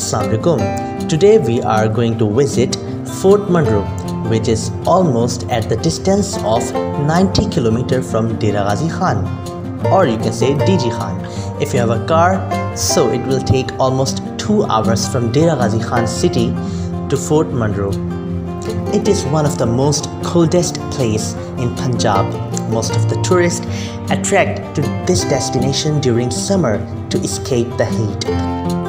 Assalamualaikum. Today we are going to visit Fort Munro, which is almost at the distance of 90 km from Dera Ghazi Khan, or you can say DG Khan. If you have a car, so it will take almost 2 hours from Dera Ghazi Khan city to Fort Munro. It is one of the most coldest place in Punjab. Most of the tourists attract to this destination during summer to escape the heat.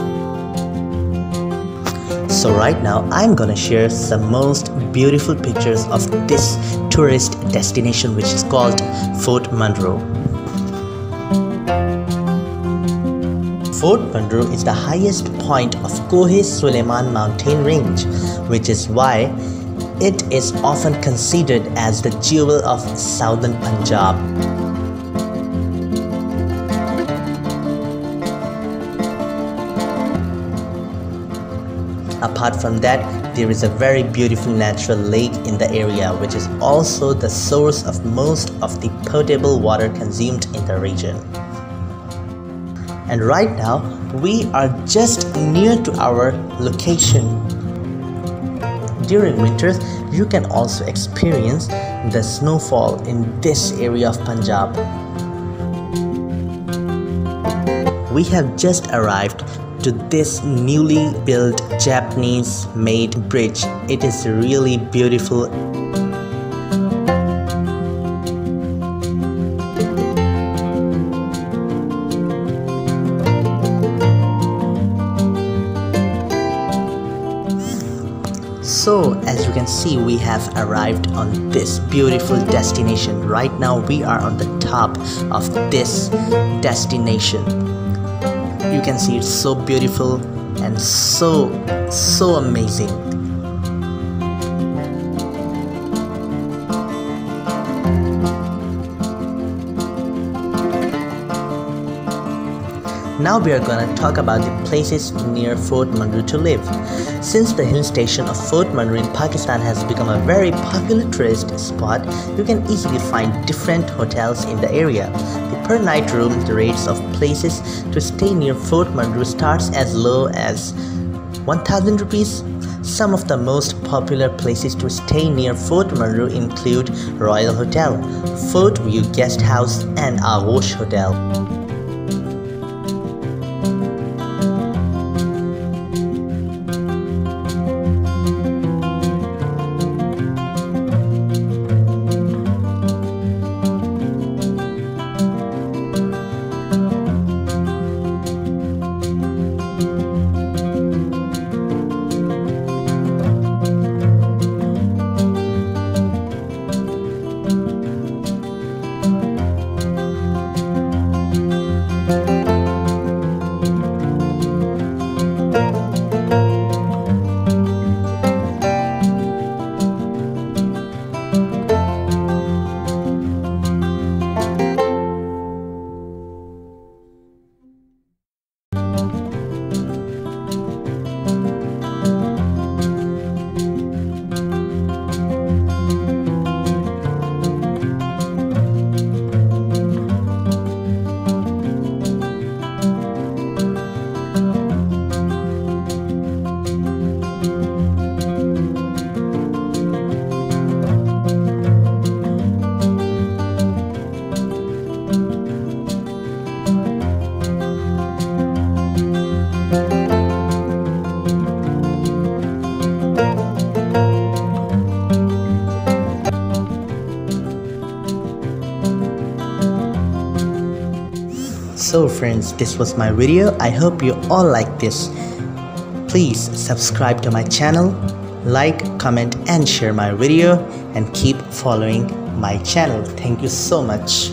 So right now I'm gonna share some most beautiful pictures of this tourist destination which is called Fort Munro. Fort Munro is the highest point of Kohe Suleiman mountain range which is why it is often considered as the jewel of southern Punjab. Apart from that, there is a very beautiful natural lake in the area which is also the source of most of the potable water consumed in the region. And right now, we are just near to our location. During winters, you can also experience the snowfall in this area of Punjab. We have just arrived to this newly built Japanese made bridge. It is really beautiful So as you can see we have arrived on this beautiful destination. Right now we are on the top of this destination you can see it's so beautiful and so so amazing Now we are gonna talk about the places near Fort Munro to live. Since the hill station of Fort Munro in Pakistan has become a very popular tourist spot, you can easily find different hotels in the area. The per night room rates of places to stay near Fort Munro starts as low as 1000 rupees. Some of the most popular places to stay near Fort Munro include Royal Hotel, Fort View Guest House and Aghosh Hotel. So friends, this was my video. I hope you all like this. Please subscribe to my channel, like, comment and share my video and keep following my channel. Thank you so much.